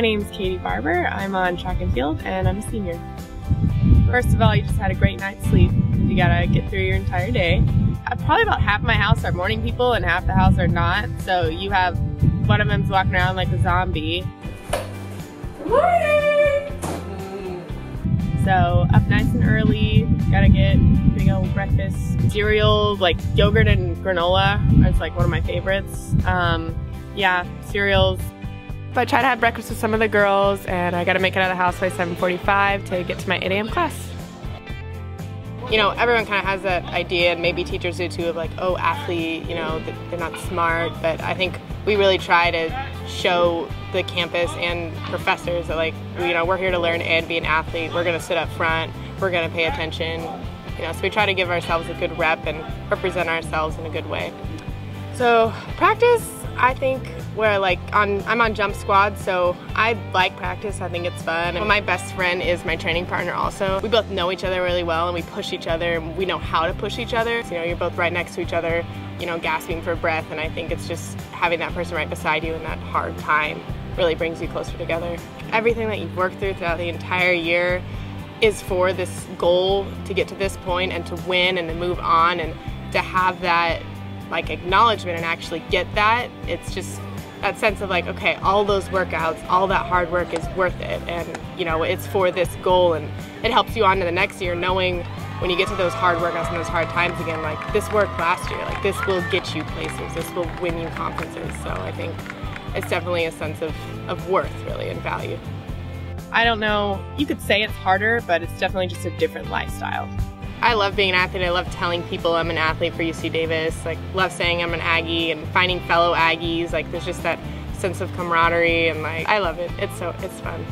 My name is Katie Barber. I'm on track and field and I'm a senior. First of all, you just had a great night's sleep. You gotta get through your entire day. Uh, probably about half my house are morning people and half the house are not. So you have one of them's walking around like a zombie. So up nice and early, gotta get big old breakfast. Cereal, like yogurt and granola, it's like one of my favorites. Um, yeah, cereals. But I try to have breakfast with some of the girls and I gotta make it out of the house by 7.45 to get to my 8 a.m. class you know, everyone kind of has that idea, and maybe teachers do too, of like, oh, athlete, you know, they're not smart. But I think we really try to show the campus and professors that, like, you know, we're here to learn and be an athlete. We're going to sit up front. We're going to pay attention. You know, so we try to give ourselves a good rep and represent ourselves in a good way. So practice, I think where like on I'm on jump squad so I like practice. I think it's fun. My best friend is my training partner also. We both know each other really well and we push each other and we know how to push each other. So, you know you're both right next to each other you know gasping for breath and I think it's just having that person right beside you in that hard time really brings you closer together. Everything that you've worked through throughout the entire year is for this goal to get to this point and to win and to move on and to have that like acknowledgement and actually get that. It's just that sense of like, okay, all those workouts, all that hard work is worth it. And, you know, it's for this goal and it helps you on to the next year knowing when you get to those hard workouts and those hard times again, like this worked last year, like this will get you places, this will win you conferences. So I think it's definitely a sense of, of worth really and value. I don't know, you could say it's harder, but it's definitely just a different lifestyle. I love being an athlete. I love telling people I'm an athlete for UC Davis. Like, love saying I'm an Aggie and finding fellow Aggies. Like, there's just that sense of camaraderie and like, I love it. It's so, it's fun.